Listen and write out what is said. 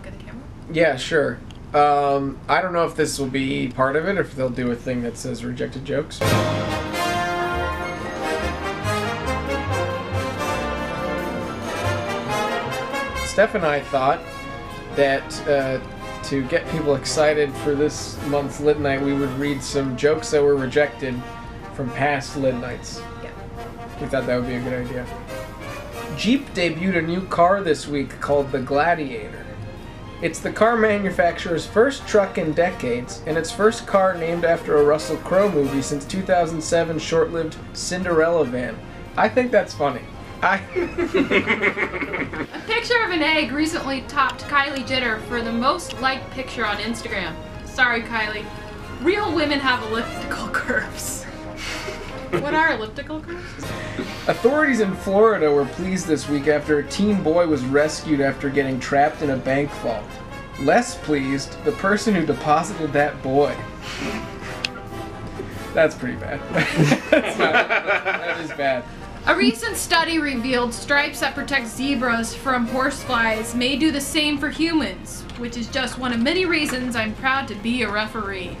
look at the camera? Yeah, sure. Um, I don't know if this will be part of it or if they'll do a thing that says rejected jokes. Steph and I thought that uh, to get people excited for this month's Lit Night, we would read some jokes that were rejected from past Lit Nights. Yeah. We thought that would be a good idea. Jeep debuted a new car this week called the Gladiator. It's the car manufacturer's first truck in decades, and its first car named after a Russell Crowe movie since 2007 short lived Cinderella Van. I think that's funny. I. A picture of an egg recently topped Kylie Jenner for the most liked picture on Instagram. Sorry, Kylie. Real women have elliptical curves. What are elliptical curves? Authorities in Florida were pleased this week after a teen boy was rescued after getting trapped in a bank vault. Less pleased, the person who deposited that boy. That's pretty bad. That's not, that is bad. A recent study revealed stripes that protect zebras from horseflies may do the same for humans, which is just one of many reasons I'm proud to be a referee.